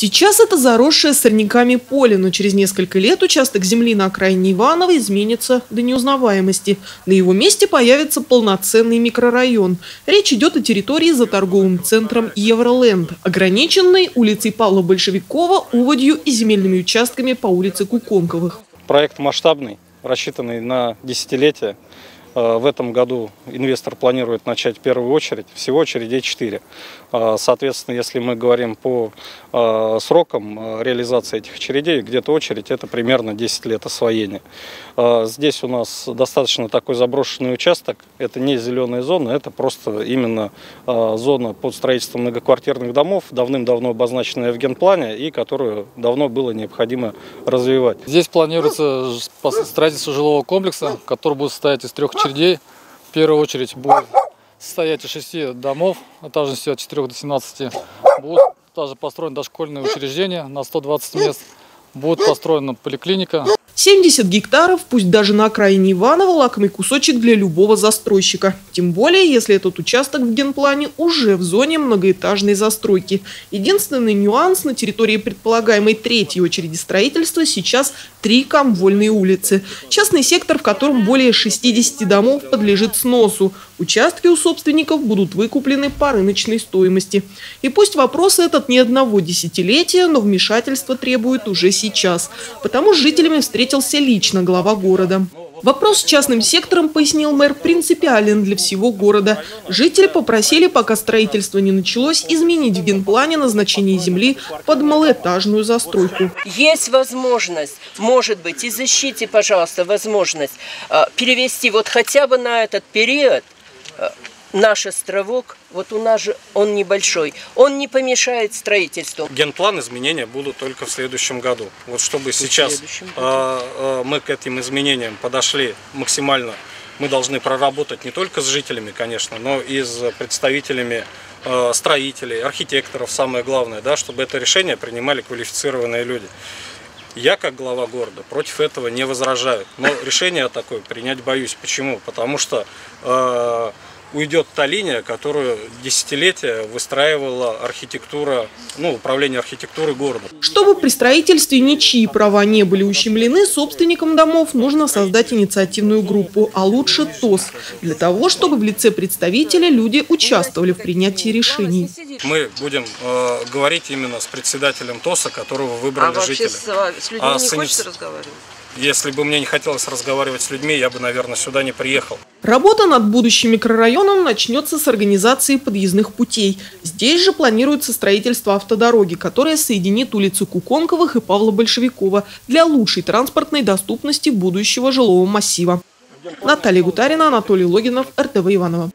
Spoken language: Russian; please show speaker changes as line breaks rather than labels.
Сейчас это заросшее сорняками поле, но через несколько лет участок земли на окраине Иваново изменится до неузнаваемости. На его месте появится полноценный микрорайон. Речь идет о территории за торговым центром Евроленд, ограниченной улицей Павла Большевикова, Уводью и земельными участками по улице Куконковых.
Проект масштабный, рассчитанный на десятилетия. Э, в этом году инвестор планирует начать в первую очередь. Всего очередей 4. Э, соответственно, если мы говорим по э, срокам реализации этих очередей, где-то очередь это примерно 10 лет освоения. Здесь у нас достаточно такой заброшенный участок. Это не зеленая зона, это просто именно зона под строительство многоквартирных домов, давным-давно обозначенная в генплане и которую давно было необходимо развивать.
Здесь планируется строительство жилого комплекса, который будет состоять из трех очередей. В первую очередь будет состоять из шести домов, этажностью от 4 до 17. Будут также построены дошкольные учреждения на 120 мест. Будет построена поликлиника,
70 гектаров, пусть даже на окраине Иванова, лакомый кусочек для любого застройщика. Тем более, если этот участок в генплане уже в зоне многоэтажной застройки. Единственный нюанс на территории предполагаемой третьей очереди строительства сейчас три комвольные улицы. Частный сектор, в котором более 60 домов подлежит сносу. Участки у собственников будут выкуплены по рыночной стоимости. И пусть вопрос этот не одного десятилетия, но вмешательство требует уже сейчас. Потому с жителями встретился лично глава города. Вопрос с частным сектором, пояснил мэр, принципиален для всего города. Жители попросили, пока строительство не началось, изменить в генплане назначение земли под малоэтажную застройку.
Есть возможность, может быть, и защите, пожалуйста, возможность э, перевести вот хотя бы на этот период наш островок, вот у нас же он небольшой, он не помешает строительству.
Генплан изменения будут только в следующем году. Вот чтобы сейчас э, э, мы к этим изменениям подошли максимально, мы должны проработать не только с жителями, конечно, но и с представителями э, строителей, архитекторов, самое главное, да, чтобы это решение принимали квалифицированные люди. Я, как глава города, против этого не возражаю. Но решение такое принять боюсь. Почему? Потому что э, уйдет та линия, которую десятилетия выстраивала архитектура, ну, управление архитектуры города.
Чтобы при строительстве ничьи права не были ущемлены, собственникам домов нужно создать инициативную группу, а лучше ТОС, для того, чтобы в лице представителя люди участвовали в принятии решений.
Мы будем э, говорить именно с председателем ТОСа, которого выбрали
а
жители.
С, с людьми а не с хочется разговаривать?
Если бы мне не хотелось разговаривать с людьми, я бы, наверное, сюда не приехал.
Работа над будущим микрорайоном начнется с организации подъездных путей. Здесь же планируется строительство автодороги, которая соединит улицы Куконковых и Павла Большевикова для лучшей транспортной доступности будущего жилого массива. Наталья Гутарина, Анатолий Логинов, РТВ Иванова.